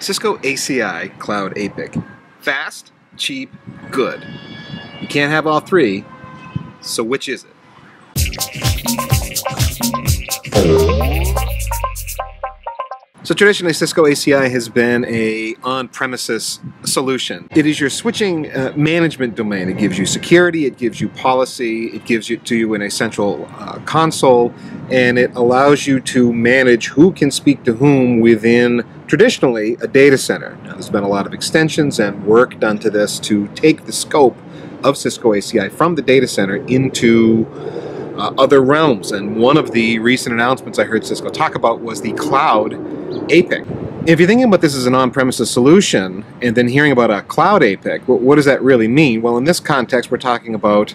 Cisco ACI Cloud APIC. Fast, cheap, good. You can't have all three, so which is it? So traditionally, Cisco ACI has been a on-premises solution. It is your switching uh, management domain. It gives you security, it gives you policy, it gives it to you in a central uh, console, and it allows you to manage who can speak to whom within traditionally a data center. Now, there's been a lot of extensions and work done to this to take the scope of Cisco ACI from the data center into uh, other realms. And one of the recent announcements I heard Cisco talk about was the cloud APIC. If you're thinking about this as an on-premises solution and then hearing about a cloud APIC, what does that really mean? Well, in this context, we're talking about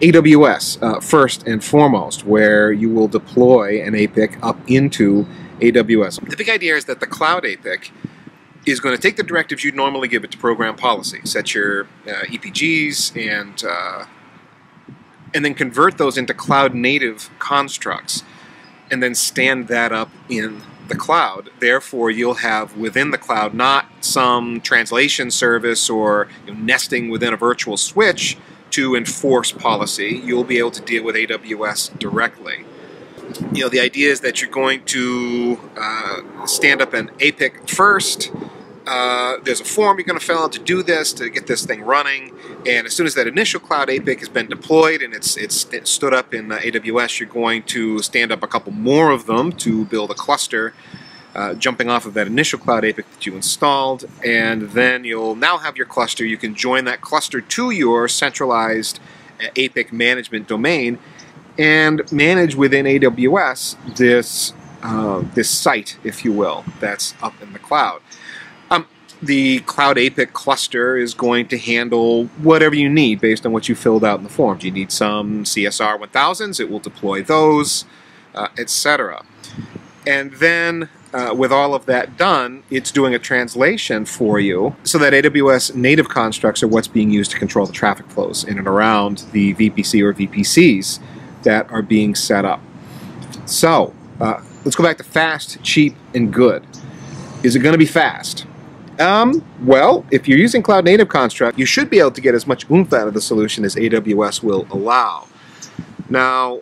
AWS uh, first and foremost, where you will deploy an APIC up into AWS. The big idea is that the cloud APIC is going to take the directives you'd normally give it to program policy, set your uh, EPGs and uh, and then convert those into cloud native constructs and then stand that up in the cloud. Therefore, you'll have within the cloud not some translation service or you know, nesting within a virtual switch to enforce policy. You'll be able to deal with AWS directly. You know, the idea is that you're going to uh, stand up an APIC first, uh, there's a form you're going to fill out to do this, to get this thing running, and as soon as that initial cloud APIC has been deployed and it's, it's stood up in uh, AWS, you're going to stand up a couple more of them to build a cluster, uh, jumping off of that initial cloud APIC that you installed, and then you'll now have your cluster. You can join that cluster to your centralized uh, APIC management domain and manage within AWS this, uh, this site, if you will, that's up in the cloud the Cloud APIC cluster is going to handle whatever you need based on what you filled out in the form. Do you need some CSR 1000s? It will deploy those, uh, etc. And then uh, with all of that done, it's doing a translation for you so that AWS native constructs are what's being used to control the traffic flows in and around the VPC or VPCs that are being set up. So uh, let's go back to fast, cheap, and good. Is it going to be fast? Um, well, if you're using Cloud Native Construct, you should be able to get as much oomph out of the solution as AWS will allow. Now,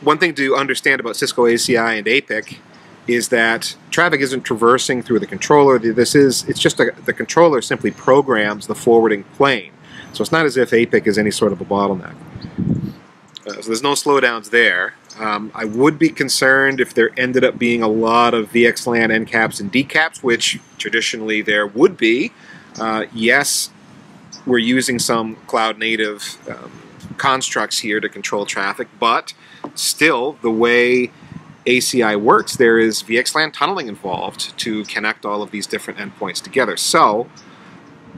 one thing to understand about Cisco ACI and APIC is that traffic isn't traversing through the controller. This is, it's just a, the controller simply programs the forwarding plane. So it's not as if APIC is any sort of a bottleneck. Uh, so there's no slowdowns there. Um, I would be concerned if there ended up being a lot of VXLAN encaps and decaps, which traditionally there would be. Uh, yes, we're using some cloud native um, constructs here to control traffic, but still the way ACI works, there is VXLAN tunneling involved to connect all of these different endpoints together. So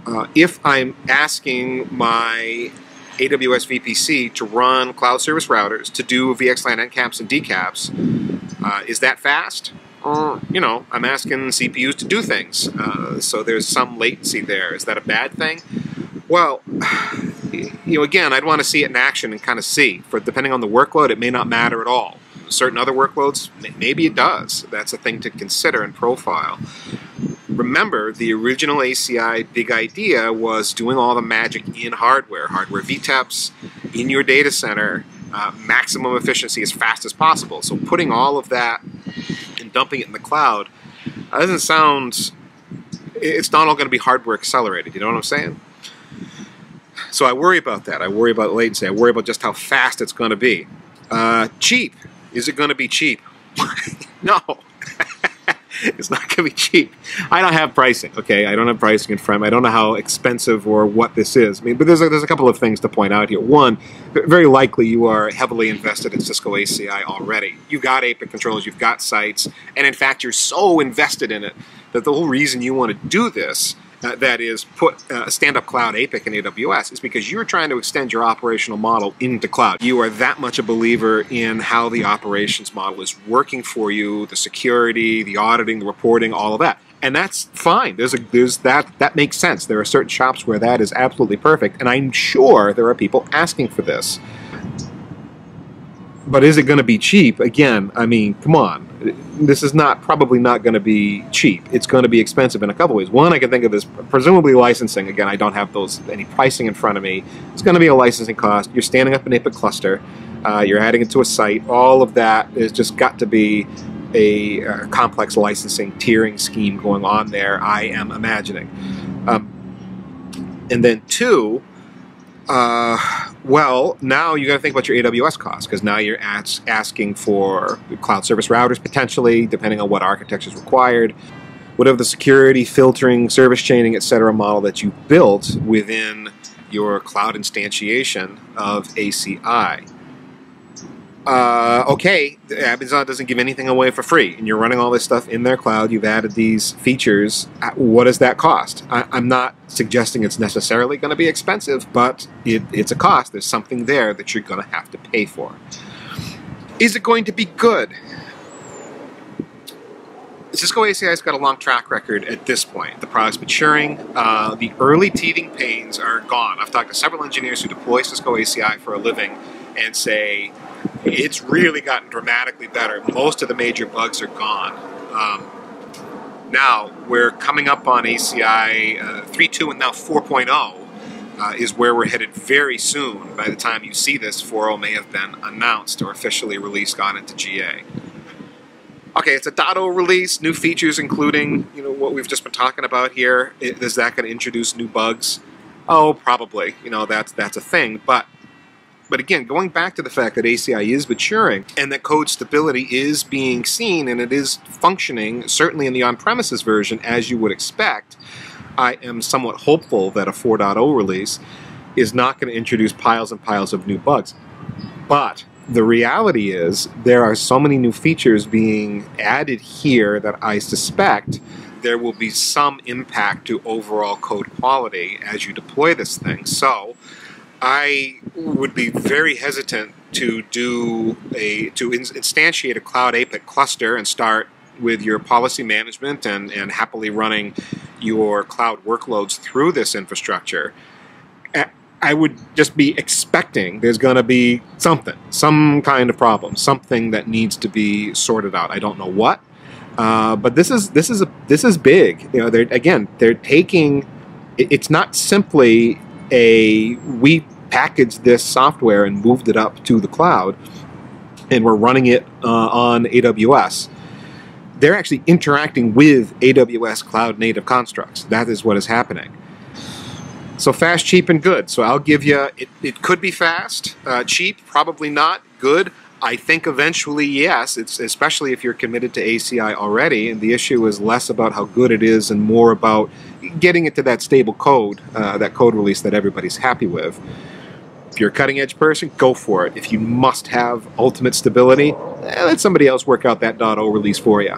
uh, if I'm asking my AWS VPC to run cloud service routers to do VXLAN encaps and decaps. Uh, is that fast? Or, you know, I'm asking CPUs to do things. Uh, so there's some latency there. Is that a bad thing? Well, you know, again, I'd want to see it in action and kind of see. For depending on the workload, it may not matter at all. Certain other workloads, maybe it does. That's a thing to consider and profile remember, the original ACI big idea was doing all the magic in hardware, hardware VTEPs in your data center, uh, maximum efficiency as fast as possible. So putting all of that and dumping it in the cloud doesn't sound, it's not all going to be hardware accelerated, you know what I'm saying? So I worry about that. I worry about latency. I worry about just how fast it's going to be. Uh, cheap. Is it going to be cheap? no. it's not going to be cheap. I don't have pricing, okay? I don't have pricing in front. Of me. I don't know how expensive or what this is. I mean, but there's a, there's a couple of things to point out here. One, very likely you are heavily invested in Cisco ACI already. You've got APIC controllers, you've got sites, and in fact, you're so invested in it that the whole reason you want to do this uh, that is put uh, stand up cloud APIC in AWS is because you're trying to extend your operational model into cloud. You are that much a believer in how the operations model is working for you, the security, the auditing, the reporting, all of that. And that's fine. There's a there's that that makes sense. There are certain shops where that is absolutely perfect, and I'm sure there are people asking for this. But is it going to be cheap? Again, I mean, come on. This is not probably not going to be cheap. It's going to be expensive in a couple ways. One I can think of is presumably licensing. Again, I don't have those any pricing in front of me. It's going to be a licensing cost. You're standing up an APIC cluster. Uh, you're adding it to a site. All of that is just got to be a, a complex licensing tiering scheme going on there. I am imagining. Um, and then two, uh, well, now you got to think about your AWS costs because now you're as asking for cloud service routers potentially, depending on what architecture is required. Whatever the security, filtering, service chaining, etc. model that you built within your cloud instantiation of ACI uh, okay, Amazon doesn't give anything away for free, and you're running all this stuff in their cloud. You've added these features. Uh, what does that cost? I, am not suggesting it's necessarily going to be expensive, but it, it's a cost. There's something there that you're going to have to pay for. Is it going to be good? Cisco ACI has got a long track record at this point. The product's maturing. Uh, the early teething pains are gone. I've talked to several engineers who deploy Cisco ACI for a living and say, it's really gotten dramatically better. Most of the major bugs are gone. Um, now, we're coming up on ACI uh, 3.2 and now 4.0 uh, is where we're headed very soon. By the time you see this, 4.0 may have been announced or officially released, gone into GA. Okay, it's a .0 release, new features including you know what we've just been talking about here. Is that going to introduce new bugs? Oh, probably. You know that's that's a thing, but but again, going back to the fact that ACI is maturing and that code stability is being seen and it is functioning, certainly in the on-premises version, as you would expect, I am somewhat hopeful that a 4.0 release is not going to introduce piles and piles of new bugs. But the reality is there are so many new features being added here that I suspect there will be some impact to overall code quality as you deploy this thing. So I would be very hesitant to do a to instantiate a cloud APIC cluster and start with your policy management and, and happily running your cloud workloads through this infrastructure. I would just be expecting there's going to be something, some kind of problem, something that needs to be sorted out. I don't know what, uh, but this is this is a this is big. You know, they're again they're taking. It's not simply a we packaged this software and moved it up to the cloud, and we're running it uh, on AWS. They're actually interacting with AWS cloud native constructs. That is what is happening. So fast, cheap, and good. So I'll give you, it, it could be fast, uh, cheap, probably not, good. I think eventually, yes, it's especially if you're committed to ACI already, and the issue is less about how good it is and more about getting it to that stable code, uh, that code release that everybody's happy with. If you're a cutting edge person, go for it. If you must have ultimate stability, eh, let somebody else work out that .0 release for you.